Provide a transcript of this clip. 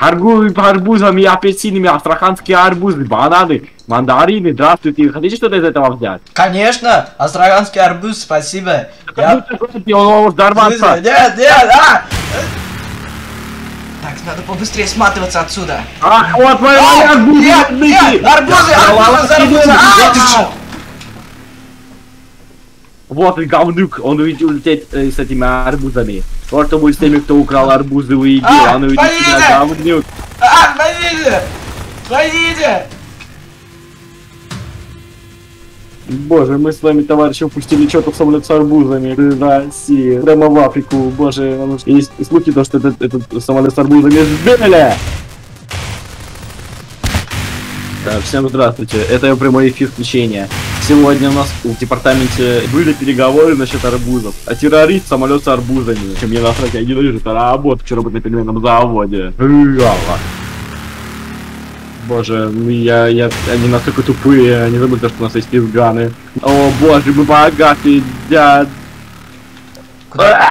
Арбуз, арбузами, апельсинами, астраханские арбузы, бананы, мандарины. Здравствуйте, хотите что-то из этого взять? Конечно, астраханский арбуз, спасибо. Я... Он взорваться. Нет, нет, а! Так, надо побыстрее сматываться отсюда. Ах, вот мои А, арбузы! нет, нет, арбузы, Вот и говнюк, он увидел улететь э, с этими арбузами. Вот что будет с теми, кто украл арбузы у Иди, А, он увидит тебя говнюк. А, пойдите! Пойдите! Боже, мы с вами, товарищи, упустили что-то в самолет с арбузами. Россия. Прямо в Африку. Боже, есть слухи, то, что этот, этот самолет с арбузами сбили. Так, всем здравствуйте. Это прямой эфир включения. Сегодня у нас в департаменте были переговоры насчет арбузов. А террорист самолет с арбузами. Чем мне насрать, я ненавижу это работать, что работать на пельменном заводе. Яла. Боже, ну я, я, они настолько тупые, они забыли, что у нас есть пизганы. О боже, мы богатые, дядь. Куда?